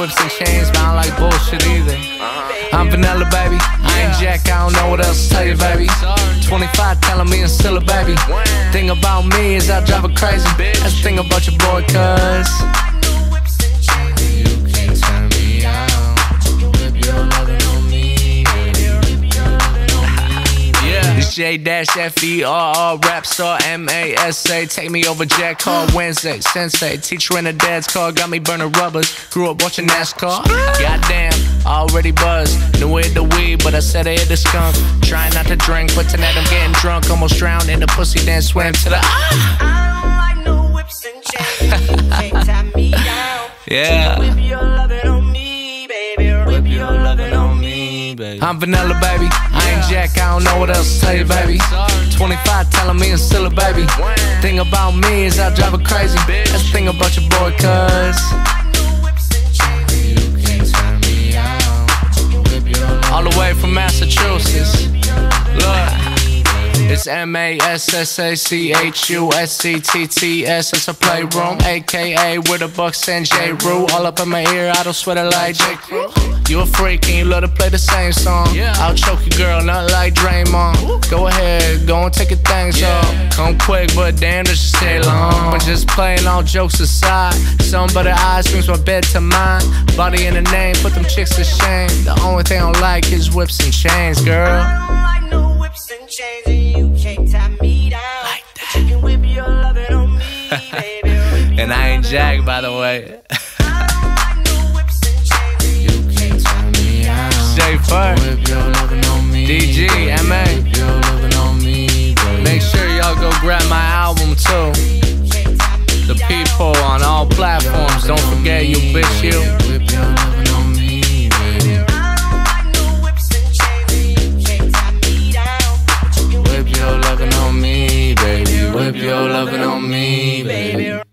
whips and chains, but I don't like bullshit either. Uh-huh. I'm vanilla, baby. I ain't Jack, I don't know what else to tell you, baby. 25 telling me I'm still a baby. Thing about me is I drive her crazy. That's the thing about your boy, cuz. Yeah. It's J dash F E R R rap star M A S A. Take me over Jack Car Wednesday. Sensei, teacher in a dad's car. Got me burning rubbers. Grew up watching NASCAR. Goddamn, already buzzed. Knew it the weed, but I said I hit the skunk. Trying not to drink, but tonight I'm getting drunk. Almost drowned in the pussy, then swam to the. I don't like no whips and chains. Can't tie me down. Yeah. Whip your lovin' on me, baby. Whip your lovin' on me. baby. I'm vanilla, baby. Don't know what else to tell you, baby. 25 telling me I'm still a baby. Thing about me is I drive her crazy. That's thing about your boy, cuz. All the way from Massachusetts. Look. It's M A S S A C H U S C T T S. It's a playroom, aka with the Bucks and Jrue. All up in my ear, I don't sweat it like J. Crew. You a freak and you love to play the same song. Yeah. I'll choke you, girl, not like Draymond. Go ahead, go and take your things off. Come quick, but damn, this should stay long. But just playing all jokes aside. Some better eyes brings my bed to mine. Body in the name, put them chicks to shame. The only thing I don't like is whips and chains, girl. I don't like no whips and chains, and you can't tie me down. Like that. But you can whip your lovin' on me, baby. And I ain't Jack, by the way. DG, MA. Whip your on me, baby. Make sure y'all go grab my album too. You can't tie me The people on all platforms. Don't forget you, bitch, you.